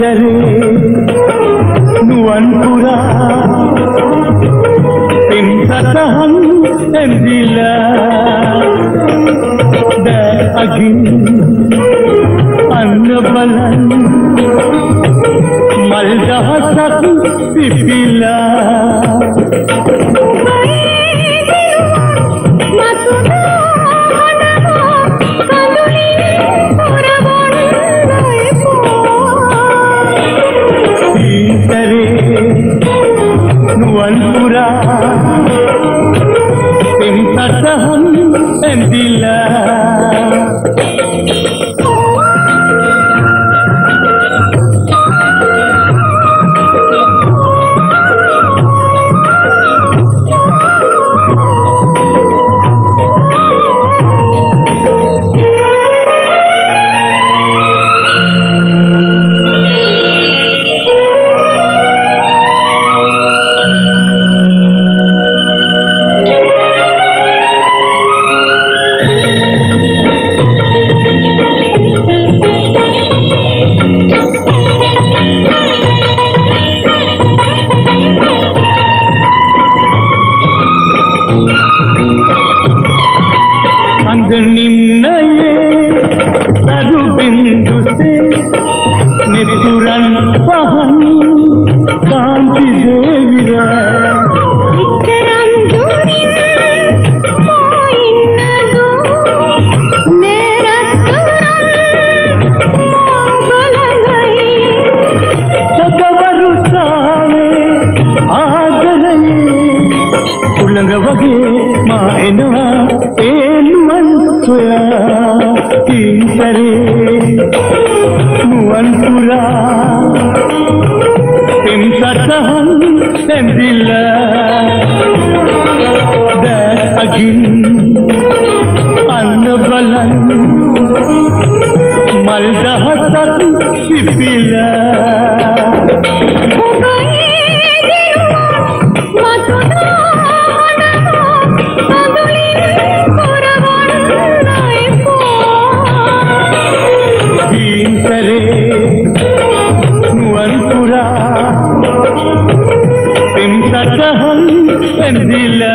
करे नुवनपुरा امتسها الانزلاق ده أجيب أن بلد ملجأ في بلاد سهم امدلال ಕಿಂಕರೆ ಮುವಂತುರ ಎಂಸತಃ ಎಂದಿಲ್ಲ ಅಗಿನ್ ಅನ್ನ ಬಲನ್ ಮಲ್ದಹ ಸಿಪ್ಪಿಲ್ಲ لها المنزلة